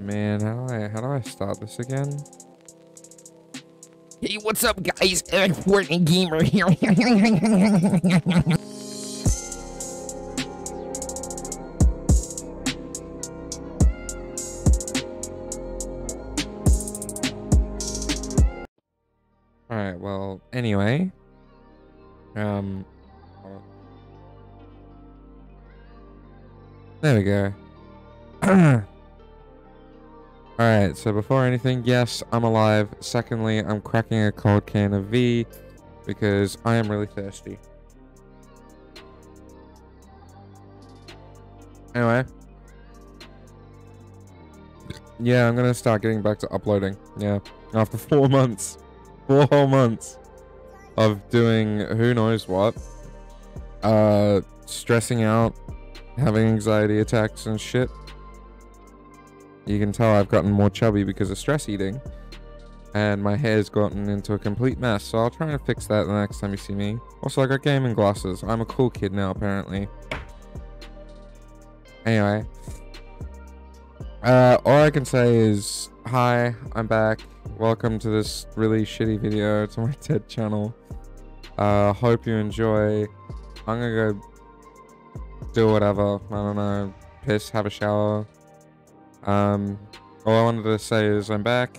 Man, how do I how do I start this again? Hey, what's up, guys? Eric Fortnite Gamer here. Alright, well, anyway. Um There we go. Alright, so before anything, yes, I'm alive. Secondly, I'm cracking a cold can of V because I am really thirsty. Anyway. Yeah, I'm gonna start getting back to uploading. Yeah, after four months. Four whole months of doing who knows what. Uh, stressing out, having anxiety attacks and shit. You can tell I've gotten more chubby because of stress eating. And my hair's gotten into a complete mess, so I'll try and fix that the next time you see me. Also, I got gaming glasses. I'm a cool kid now, apparently. Anyway. Uh, all I can say is, hi, I'm back. Welcome to this really shitty video to my TED channel. Uh, hope you enjoy. I'm gonna go do whatever. I don't know. Piss, have a shower, um, all I wanted to say is I'm back,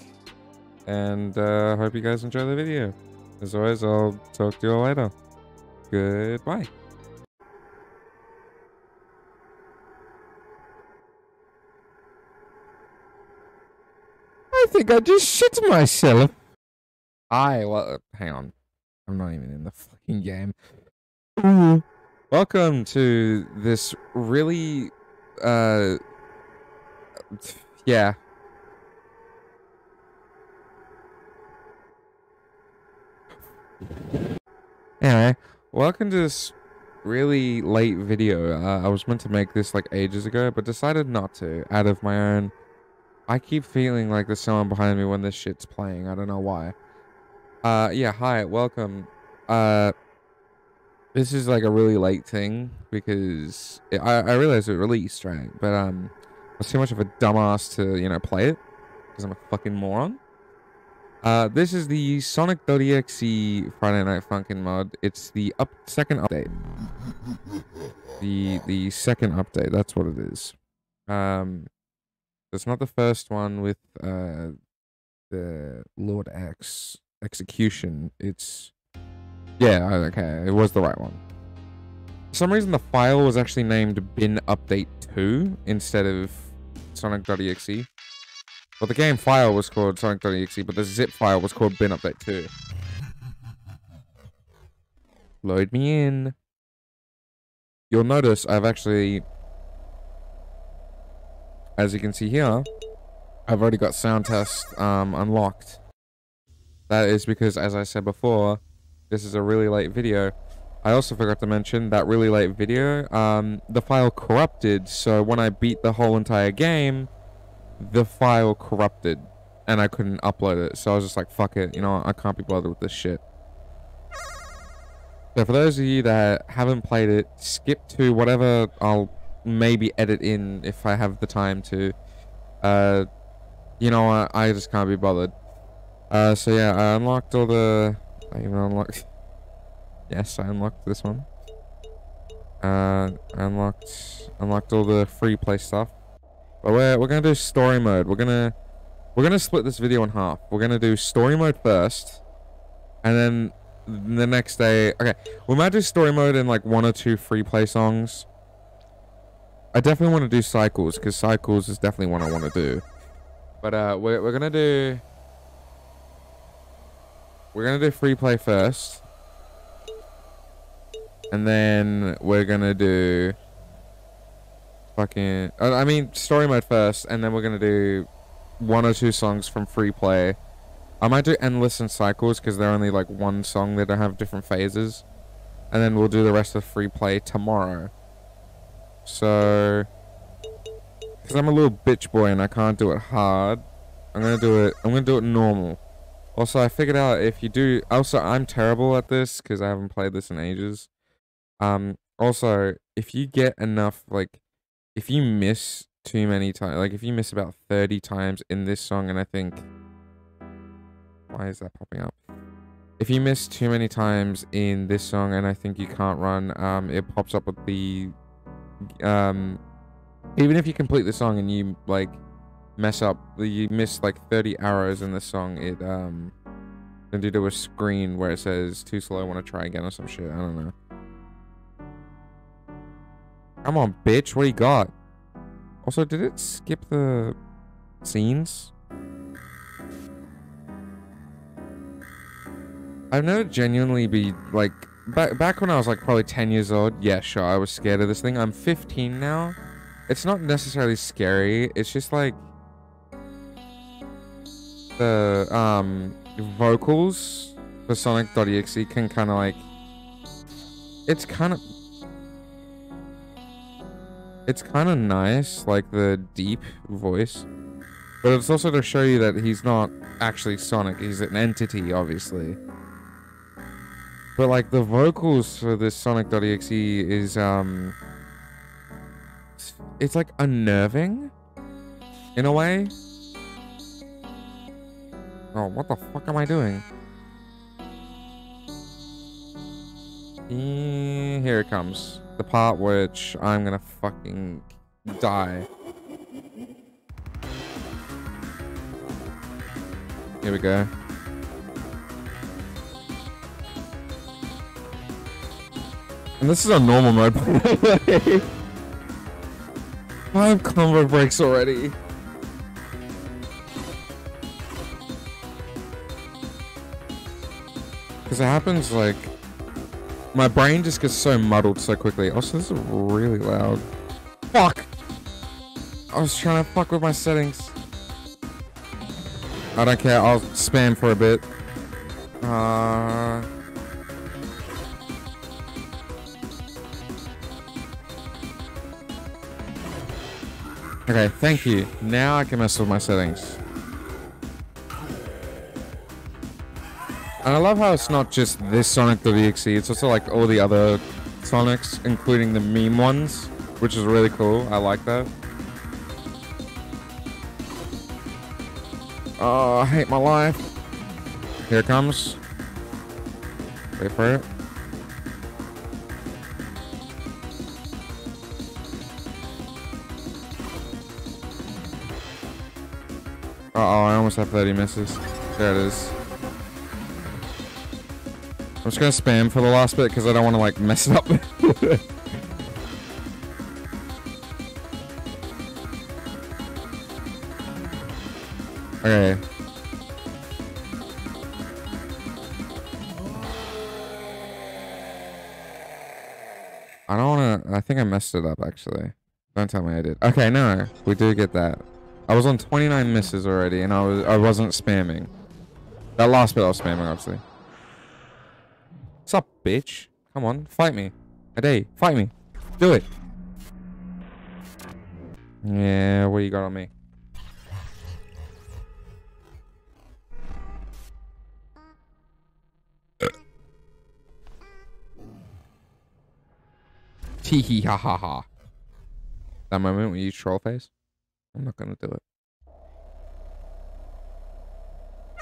and uh, hope you guys enjoy the video. As always, I'll talk to you all later. Goodbye. I think I just shit myself. I, well, hang on. I'm not even in the fucking game. Ooh. Welcome to this really, uh, yeah. Anyway, welcome to this really late video. Uh, I was meant to make this like ages ago, but decided not to out of my own. I keep feeling like there's someone behind me when this shit's playing. I don't know why. Uh, yeah, hi, welcome. Uh, this is like a really late thing because it, I, I realized it released, right? But, um, was too much of a dumbass to, you know, play it. Because I'm a fucking moron. Uh, this is the Sonic.exe Friday Night Funkin' mod. It's the up second update. The the second update, that's what it is. Um, it's not the first one with uh, the Lord X execution. It's yeah, okay, it was the right one. For some reason, the file was actually named bin update 2 instead of Sonic.exe. Well, the game file was called Sonic.exe, but the zip file was called bin update 2. Load me in. You'll notice I've actually, as you can see here, I've already got sound test um, unlocked. That is because, as I said before, this is a really late video. I also forgot to mention that really late video, um, the file corrupted, so when I beat the whole entire game, the file corrupted, and I couldn't upload it, so I was just like, fuck it, you know, I can't be bothered with this shit. So for those of you that haven't played it, skip to whatever I'll maybe edit in if I have the time to. Uh, you know, I, I just can't be bothered. Uh, so yeah, I unlocked all the... I even unlocked... Yes, I unlocked this one. Uh, unlocked unlocked all the free play stuff. But we're we're gonna do story mode. We're gonna we're gonna split this video in half. We're gonna do story mode first, and then the next day. Okay, we might do story mode in like one or two free play songs. I definitely want to do cycles because cycles is definitely one I want to do. But uh, we're we're gonna do we're gonna do free play first. And then we're gonna do fucking uh, I mean story mode first and then we're gonna do one or two songs from free play. I might do endless and cycles because they're only like one song they don't have different phases. And then we'll do the rest of free play tomorrow. So because I'm a little bitch boy and I can't do it hard, I'm gonna do it I'm gonna do it normal. Also I figured out if you do also I'm terrible at this because I haven't played this in ages. Um, also, if you get enough, like, if you miss too many times, like if you miss about 30 times in this song, and I think, why is that popping up? If you miss too many times in this song, and I think you can't run, um, it pops up with the, um, even if you complete the song and you like mess up, you miss like 30 arrows in the song, it um, then do a screen where it says too slow, want to try again or some shit. I don't know. Come on, bitch. What do you got? Also, did it skip the scenes? I've never genuinely be like back back when I was like probably 10 years old. Yeah, sure, I was scared of this thing. I'm 15 now. It's not necessarily scary. It's just like the um vocals for Sonic.exe can kind of like it's kind of it's kind of nice, like the deep voice. But it's also to show you that he's not actually Sonic. He's an entity, obviously. But like the vocals for this Sonic.exe is um it's like unnerving in a way. Oh, what the fuck am I doing? Here it comes. The part which I'm gonna fucking die. Here we go. And this is a normal mode, by the way. Five combo breaks already. Because it happens like my brain just gets so muddled so quickly. Also, this is really loud. Fuck! I was trying to fuck with my settings. I don't care. I'll spam for a bit. Uh... Okay, thank you. Now I can mess with my settings. And I love how it's not just this Sonic.exe, it's also like all the other Sonics, including the meme ones, which is really cool. I like that. Oh, I hate my life. Here comes. Wait for it. Uh oh, I almost have 30 misses. There it is. I'm just gonna spam for the last bit because I don't want to like mess it up. okay. I don't want to. I think I messed it up actually. Don't tell me I did. Okay, no, we do get that. I was on 29 misses already, and I was I wasn't spamming. That last bit I was spamming, obviously. What's up, bitch? Come on, fight me. Hey, fight me. Do it. Yeah, what you got on me? Tee hee ha ha ha. That moment when you troll face? I'm not gonna do it.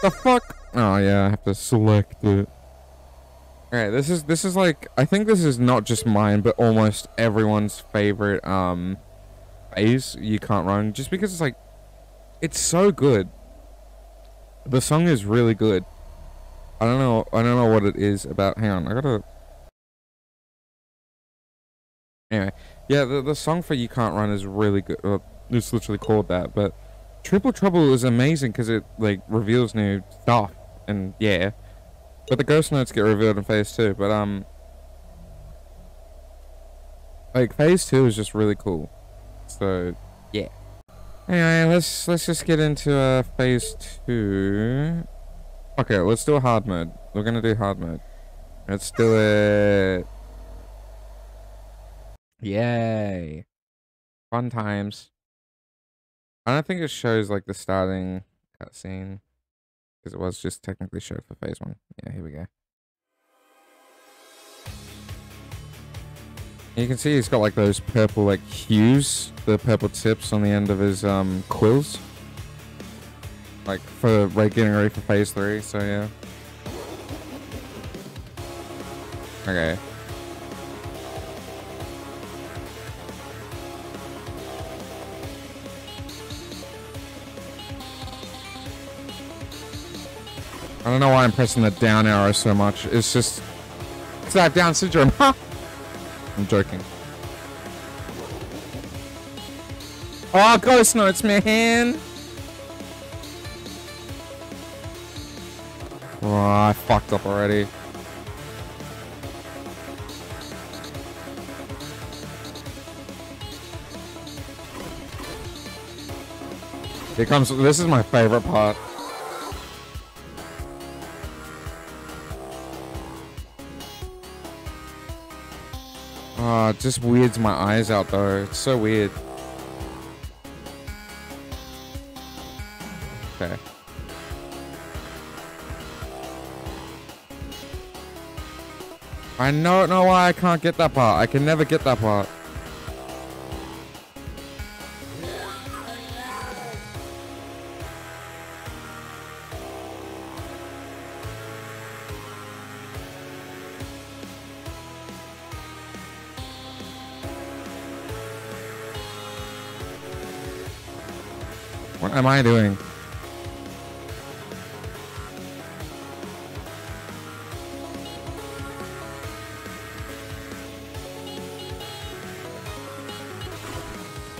The fuck? Oh yeah, I have to select it. Alright, this is this is like I think this is not just mine, but almost everyone's favorite um phase you can't run. Just because it's like it's so good. The song is really good. I don't know I don't know what it is about hang on, I gotta Anyway, yeah, the the song for You Can't Run is really good. Uh, it's literally called that, but Triple Trouble is amazing because it like reveals new stuff and yeah. But the ghost notes get revealed in phase two. But um, like phase two is just really cool. So yeah. Anyway, let's let's just get into uh phase two. Okay, let's do a hard mode. We're gonna do hard mode. Let's do it. Yay! Fun times. I don't think it shows like the starting cutscene because it was just technically showed for phase one. Yeah, here we go. You can see he's got like those purple like hues, the purple tips on the end of his um quills. Like for like getting ready for phase three, so yeah. Okay. I don't know why I'm pressing the down arrow so much. It's just... It's that Down syndrome. I'm joking. Oh, Ghost Notes, man! Oh, I fucked up already. Here comes... This is my favorite part. It just weirds my eyes out though. It's so weird. Okay. I don't know why I can't get that part. I can never get that part. What am I doing?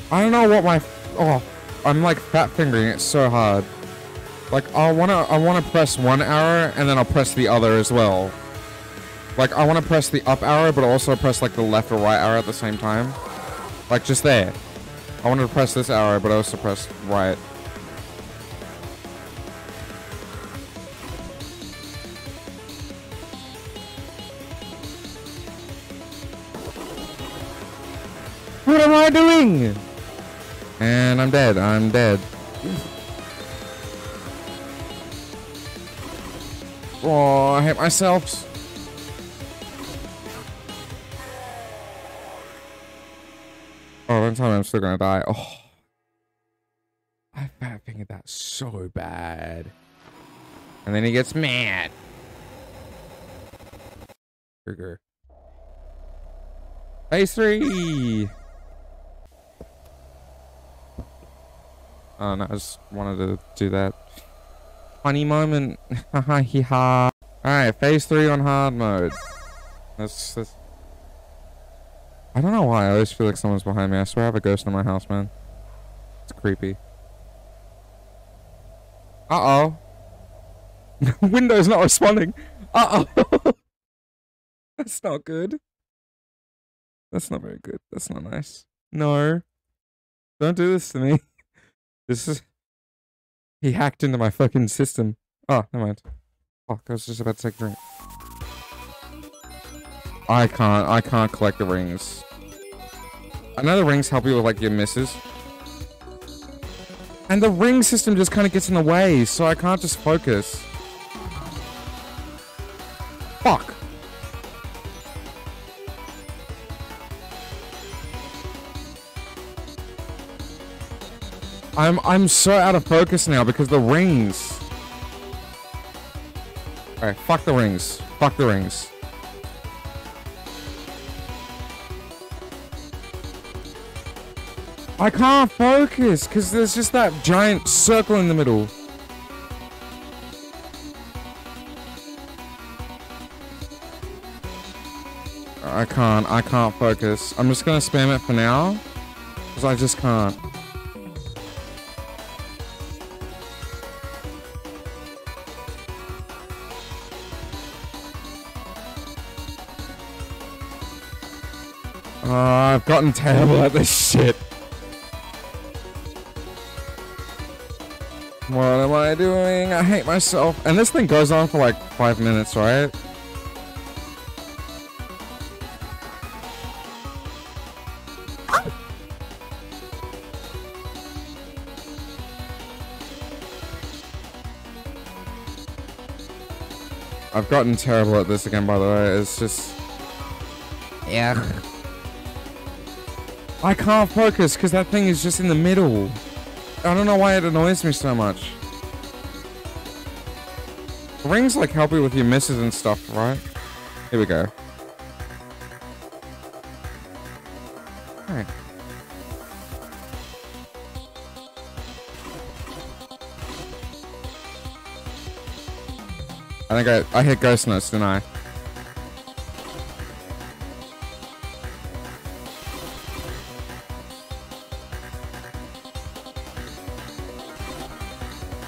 I don't know what my oh I'm like fat fingering it so hard. Like I wanna I wanna press one arrow and then I'll press the other as well. Like I wanna press the up arrow but also press like the left or right arrow at the same time. Like just there. I wanted to press this arrow but I also press right. Dead. I'm dead. Oh, I hit myself. Oh, don't tell I'm still gonna die. Oh. I fat fingered that so bad. And then he gets mad. Trigger. Phase three! Uh, oh no, I just wanted to do that. Funny moment. Haha, hee ha. Alright, phase three on hard mode. That's, that's... I don't know why, I always feel like someone's behind me. I swear I have a ghost in my house, man. It's creepy. Uh-oh. Window's not responding. Uh-oh. That's not good. That's not very good. That's not nice. No. Don't do this to me. This is... He hacked into my fucking system. Oh, never mind. Fuck, I was just about to take a drink. I can't, I can't collect the rings. I know the rings help you with, like, your misses. And the ring system just kind of gets in the way, so I can't just focus. I'm I'm so out of focus now because the rings. Alright, fuck the rings. Fuck the rings. I can't focus because there's just that giant circle in the middle. I can't, I can't focus. I'm just gonna spam it for now. Because I just can't. I've gotten terrible at this shit. What am I doing? I hate myself. And this thing goes on for like five minutes, right? I've gotten terrible at this again, by the way. It's just... Yeah. I can't focus because that thing is just in the middle. I don't know why it annoys me so much. Rings like help you with your misses and stuff, right? Here we go. Alright. I think I, I hit ghost notes, didn't I?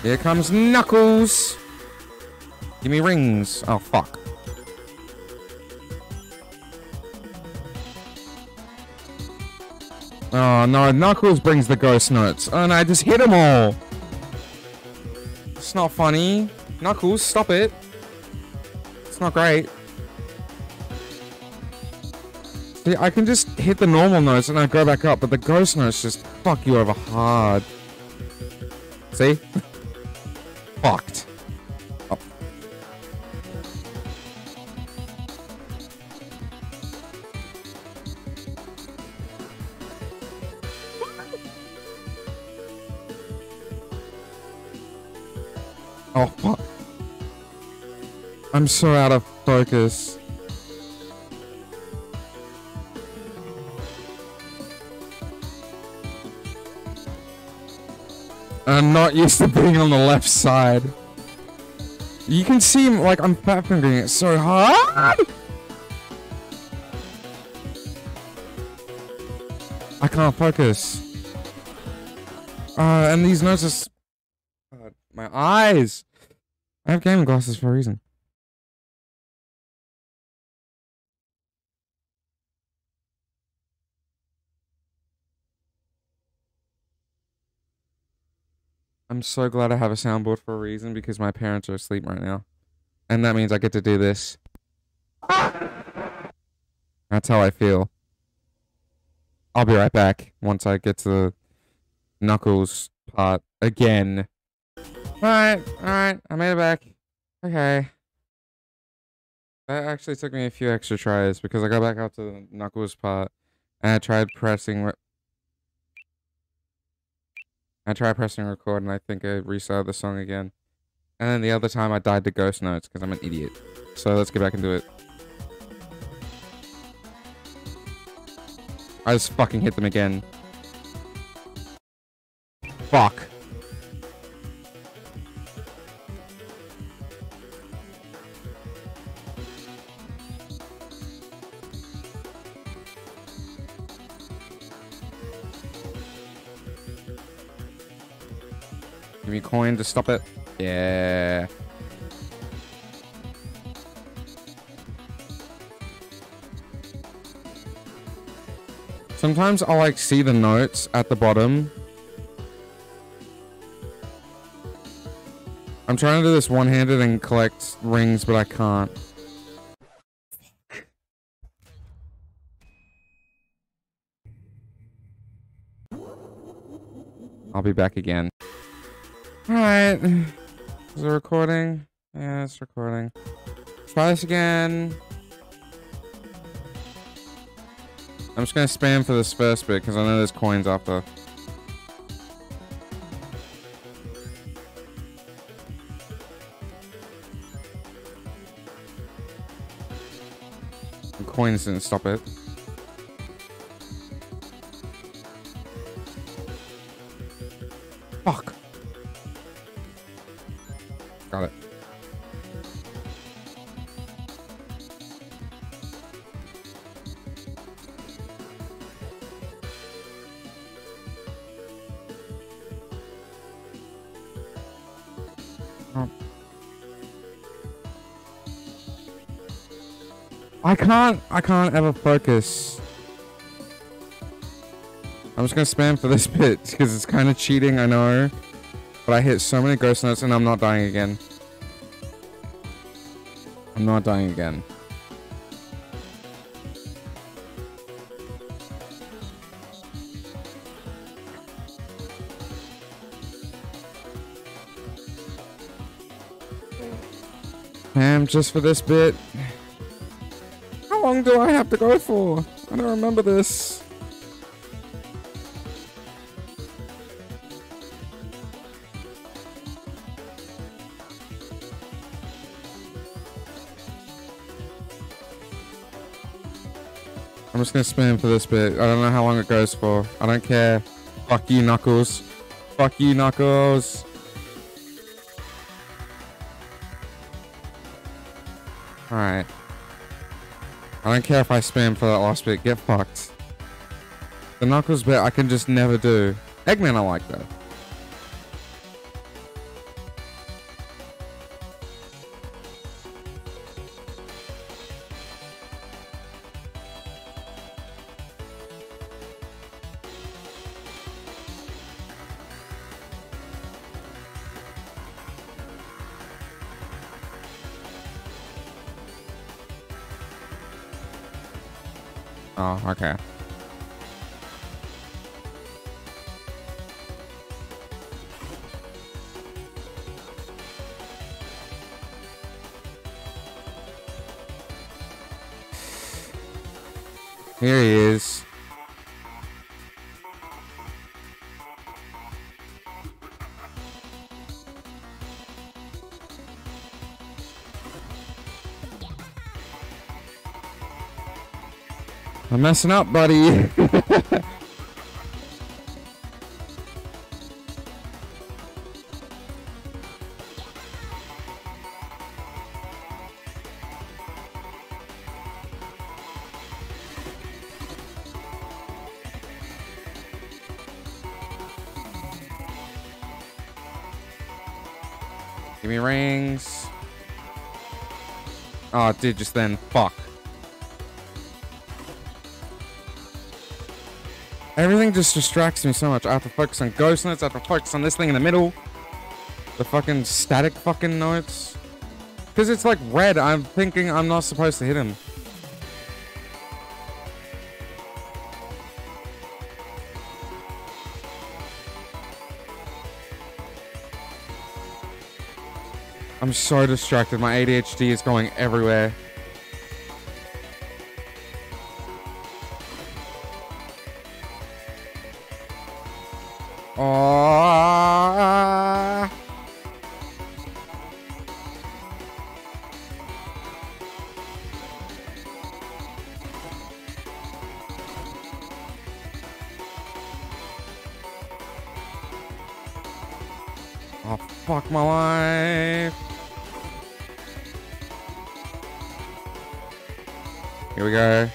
Here comes Knuckles! Give me rings. Oh, fuck. Oh, no. Knuckles brings the ghost notes. Oh, no. I just hit them all. It's not funny. Knuckles, stop it. It's not great. See, I can just hit the normal notes and I go back up, but the ghost notes just fuck you over hard. See? I'm so out of focus. I'm not used to being on the left side. You can see, like, I'm fat fingering it so hard. I can't focus. Uh, and these notes are... God, my eyes. I have gaming glasses for a reason. I'm so glad I have a soundboard for a reason because my parents are asleep right now. And that means I get to do this. That's how I feel. I'll be right back once I get to the Knuckles part again. Alright, alright, I made it back. Okay. That actually took me a few extra tries because I got back out to the Knuckles part and I tried pressing re- I tried pressing record and I think I restarted the song again. And then the other time I died to ghost notes because I'm an idiot. So let's get back and do it. I just fucking hit them again. Fuck. Coin to stop it. Yeah. Sometimes I'll like see the notes at the bottom. I'm trying to do this one-handed and collect rings, but I can't. I'll be back again. Is it recording? Yeah, it's recording. Try this again. I'm just gonna spam for this first bit because I know there's coins after. Coins didn't stop it. Can't, I can't ever focus. I'm just gonna spam for this bit because it's kind of cheating, I know. But I hit so many ghost notes and I'm not dying again. I'm not dying again. Damn, just for this bit long do I have to go for? I don't remember this. I'm just gonna spin for this bit. I don't know how long it goes for. I don't care. Fuck you, Knuckles. Fuck you, Knuckles. I don't care if I spam for that last bit. Get fucked. The Knuckles bit I can just never do. Eggman I like though. Oh, okay. Here he I'm messing up, buddy. Give me rings. Oh, it did just then. Fuck. Everything just distracts me so much. I have to focus on ghost notes. I have to focus on this thing in the middle. The fucking static fucking notes. Because it's like red. I'm thinking I'm not supposed to hit him. I'm so distracted. My ADHD is going everywhere. Here we go.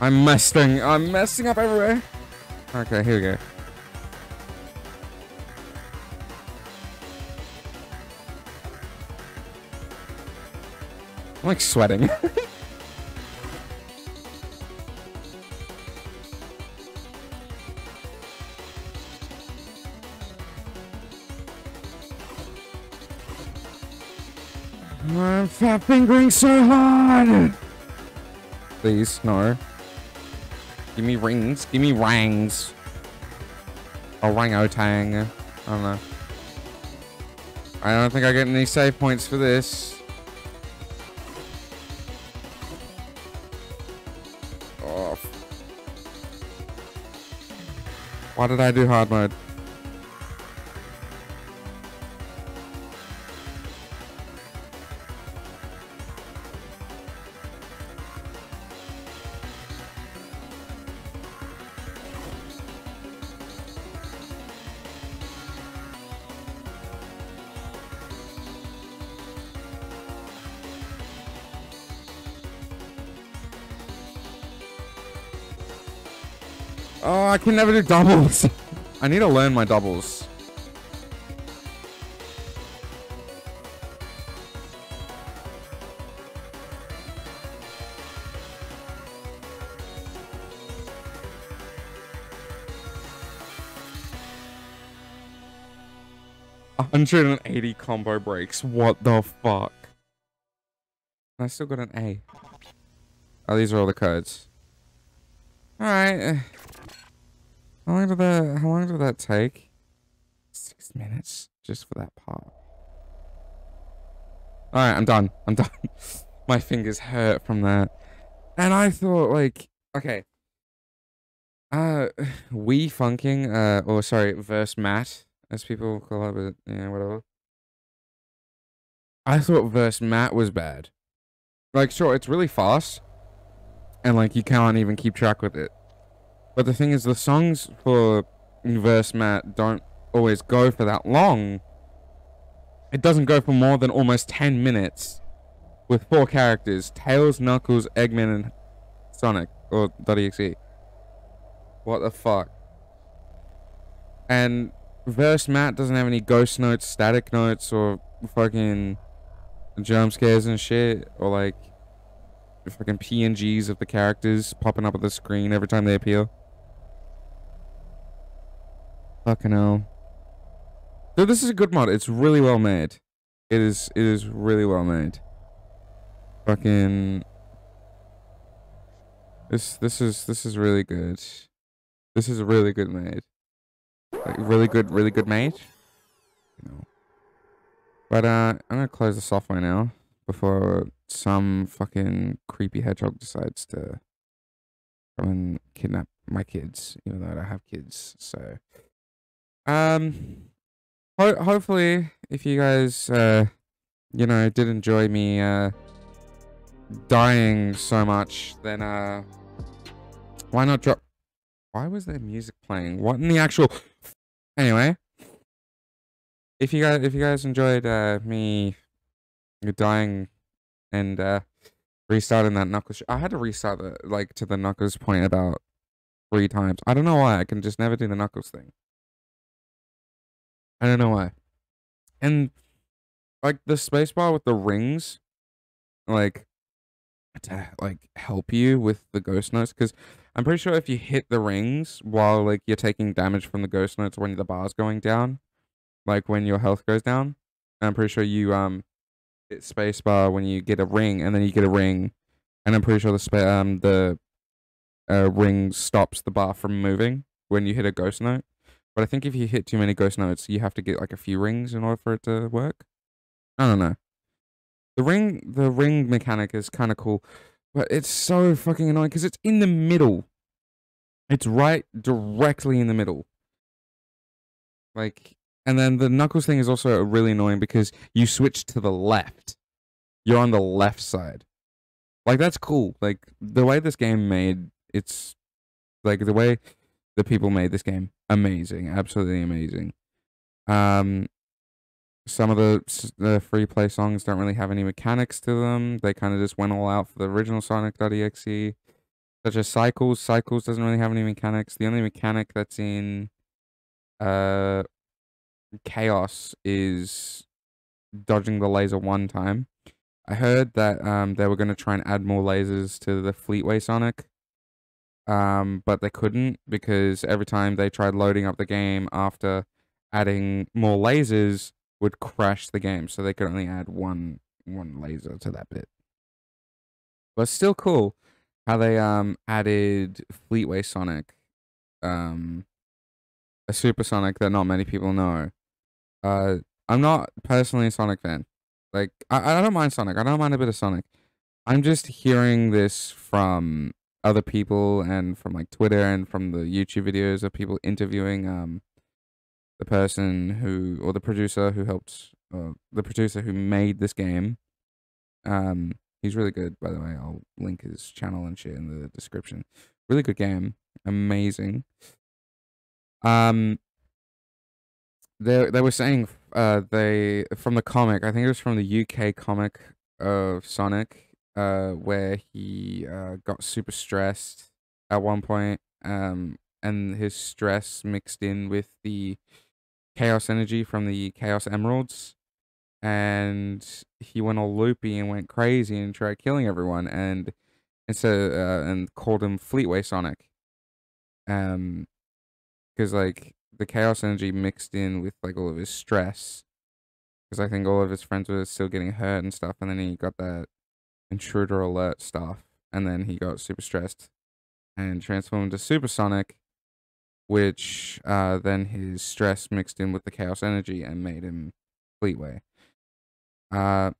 I'm messing. I'm messing up everywhere. Okay, here we go. I'm like sweating. Fingering so hard. Please, no. Give me rings. Give me rangs. Orangutan. I don't know. I don't think I get any save points for this. Oh. Why did I do hard mode? I can never do doubles. I need to learn my doubles. hundred and eighty combo breaks. What the fuck? I still got an A. Oh, these are all the codes. All right. How long did that? How long did that take? Six minutes just for that part. All right, I'm done. I'm done. My fingers hurt from that, and I thought like, okay. Uh, Wii Funkin'. Uh, or sorry, verse Matt. as people call it, but yeah, whatever. I thought verse Matt was bad. Like, sure, it's really fast, and like you can't even keep track with it. But the thing is, the songs for verse Matt don't always go for that long. It doesn't go for more than almost 10 minutes with four characters Tails, Knuckles, Eggman, and Sonic, or .exe. What the fuck? And Verse Matt doesn't have any ghost notes, static notes, or fucking jump scares and shit, or like fucking PNGs of the characters popping up on the screen every time they appear. Fucking hell. Dude, this is a good mod. It's really well made. It is it is really well made. Fucking This this is this is really good. This is really good made. Like really good really good made. But uh I'm gonna close the software now before some fucking creepy hedgehog decides to come and kidnap my kids, even though I don't have kids. So um ho- hopefully if you guys uh you know did enjoy me uh dying so much then uh why not drop why was there music playing? What in the actual anyway. If you guys if you guys enjoyed uh me dying and uh restarting that knuckles i had to restart the like to the knuckles point about three times. I don't know why i can just never do the knuckles thing I don't know why. And like the spacebar with the rings, like to like help you with the ghost notes, because I'm pretty sure if you hit the rings while like you're taking damage from the ghost notes when the bar's going down, like when your health goes down, I'm pretty sure you um hit spacebar when you get a ring, and then you get a ring, and I'm pretty sure the spa- um the uh, ring stops the bar from moving when you hit a ghost note. But I think if you hit too many ghost notes, you have to get like a few rings in order for it to work. I don't know. The ring, the ring mechanic is kind of cool, but it's so fucking annoying because it's in the middle. It's right directly in the middle. Like, and then the knuckles thing is also really annoying because you switch to the left. You're on the left side. Like that's cool. Like the way this game made, it's like the way the people made this game. Amazing absolutely amazing. Um some of the the free play songs don't really have any mechanics to them. They kind of just went all out for the original sonic.exe such as cycles cycles doesn't really have any mechanics. The only mechanic that's in uh chaos is dodging the laser one time. I heard that um they were going to try and add more lasers to the fleetway sonic um, but they couldn't because every time they tried loading up the game after adding more lasers would crash the game, so they could only add one one laser to that bit. But still cool how they um added Fleetway Sonic, um, a supersonic that not many people know. Uh, I'm not personally a Sonic fan. Like, I, I don't mind Sonic. I don't mind a bit of Sonic. I'm just hearing this from other people and from like Twitter and from the YouTube videos of people interviewing um the person who or the producer who helped uh, the producer who made this game. Um he's really good by the way. I'll link his channel and shit in the description. Really good game. Amazing. Um they they were saying uh they from the comic, I think it was from the UK comic of Sonic uh where he uh got super stressed at one point um and his stress mixed in with the chaos energy from the chaos emeralds and he went all loopy and went crazy and tried killing everyone and instead uh, and called him Fleetway Sonic. Um because like the chaos energy mixed in with like all of his stress because I think all of his friends were still getting hurt and stuff and then he got that intruder alert stuff and then he got super stressed and transformed into supersonic which uh then his stress mixed in with the chaos energy and made him fleetway. Uh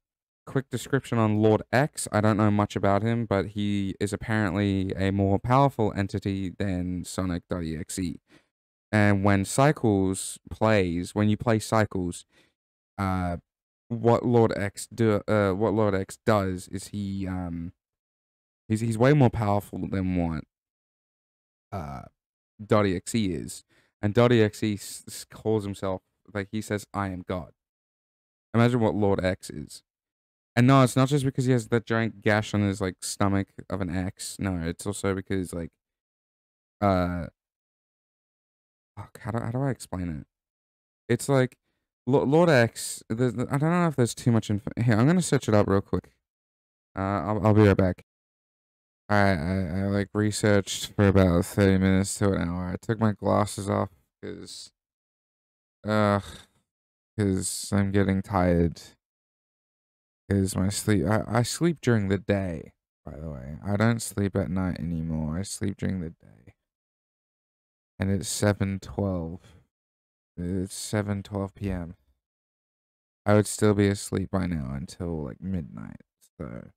quick description on lord x. I don't know much about him but he is apparently a more powerful entity than sonic.exe And when Cycles plays, when you play Cycles, uh, what Lord X do, uh, what Lord X does is he, um, he's he's way more powerful than what, uh, Dottie Xe is, and Dottie Xe s- s- calls himself like he says, "I am God." Imagine what Lord X is. And no, it's not just because he has that giant gash on his like stomach of an X. No, it's also because like uh fuck, how do how do I explain it? It's like Lord X. I don't know if there's too much info. Here, I'm gonna search it up real quick. Uh, I'll I'll be right back. I I, I like researched for about thirty minutes to an hour. I took my glasses off because, uh, because I'm getting tired. Because my sleep, I, I sleep during the day. By the way, I don't sleep at night anymore. I sleep during the day. And it's seven twelve. It's seven twelve p.m. I would still be asleep by now until like midnight. So,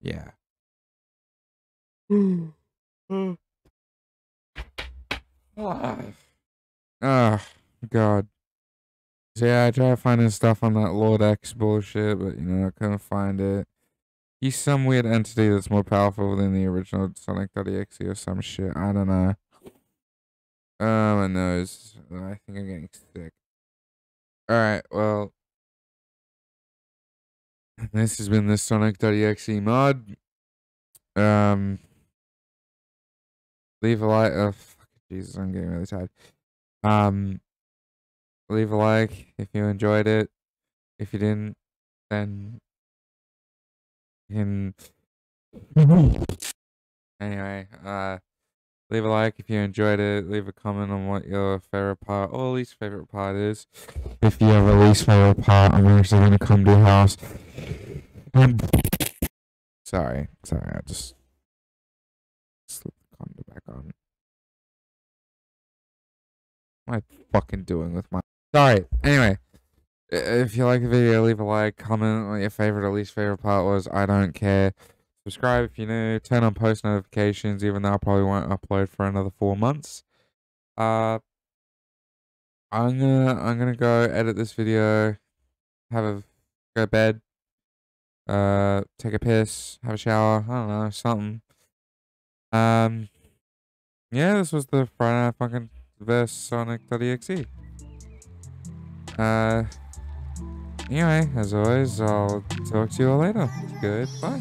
yeah. Oh, God. So yeah, I tried finding stuff on that Lord X bullshit, but you know, I couldn't find it. He's some weird entity that's more powerful than the original Sonic.exe or some shit. I don't know. Oh, my nose. I think I'm getting sick. Alright, well. This has been the Sonic.exe mod. Um. Leave a like. Oh, fuck, Jesus, I'm getting really tired. Um. Leave a like if you enjoyed it. If you didn't, then you can. anyway, uh, leave a like if you enjoyed it. Leave a comment on what your favorite part or least favorite part is. If you have a least favorite part, I'm actually gonna come to your house. And sorry, sorry, I just slipped the condom back on. What am I fucking doing with my? Sorry. Anyway, if you like the video, leave a like, comment what your favorite or least favorite part was. I don't care. Subscribe if you're new. Turn on post notifications, even though I probably won't upload for another four months. Uh, I'm gonna I'm gonna go edit this video, have a go to bed, uh, take a piss, have a shower. I don't know something. Um, yeah, this was the Friday Night fucking verse Sonic.exe. Uh, anyway, as always, I'll talk to you all later. Goodbye.